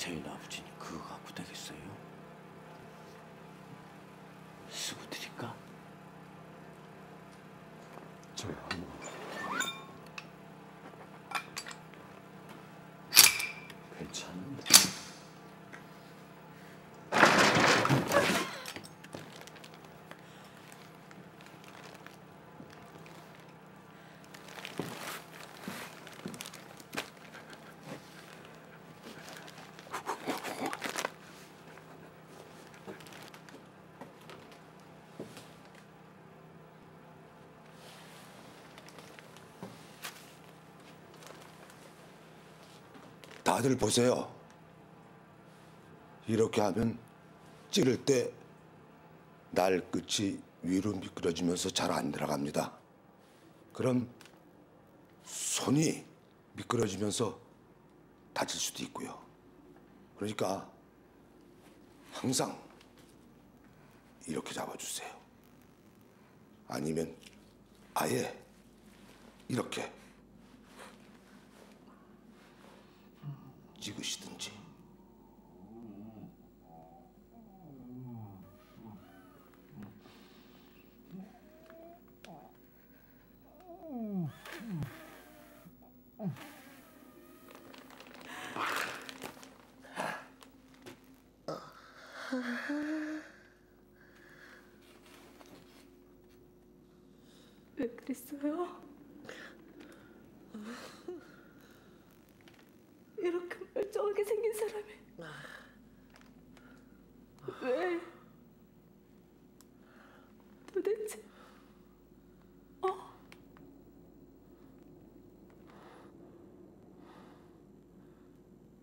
세인 아버지니 그거 갖고 되겠어요? 쓰고 드릴까? 저 한번 괜찮은데. 다들 보세요. 이렇게 하면 찌를 때 날 끝이 위로 미끄러지면서 잘 안 들어갑니다. 그럼 손이 미끄러지면서 다칠 수도 있고요. 그러니까 항상 이렇게 잡아주세요. 아니면 아예 이렇게 찍으시든지. 왜 그랬어요? 이렇게 멀쩡하게 생긴 사람이 왜? 도대체 어?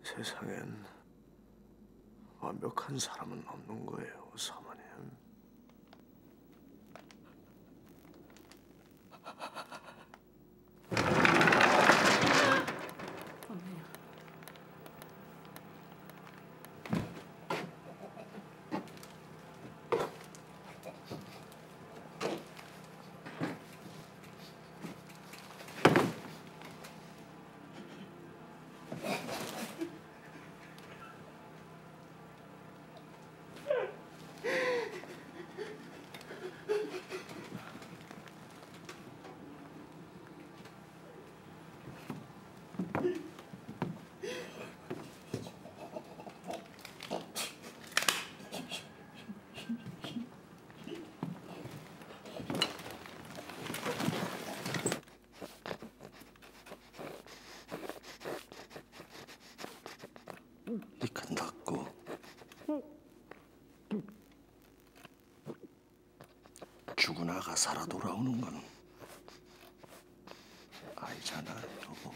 세상엔 완벽한 사람은 없는 거예요, 사모님. 이칸 닫고 죽은 아가 살아 돌아오는 건 아니잖아, 여보.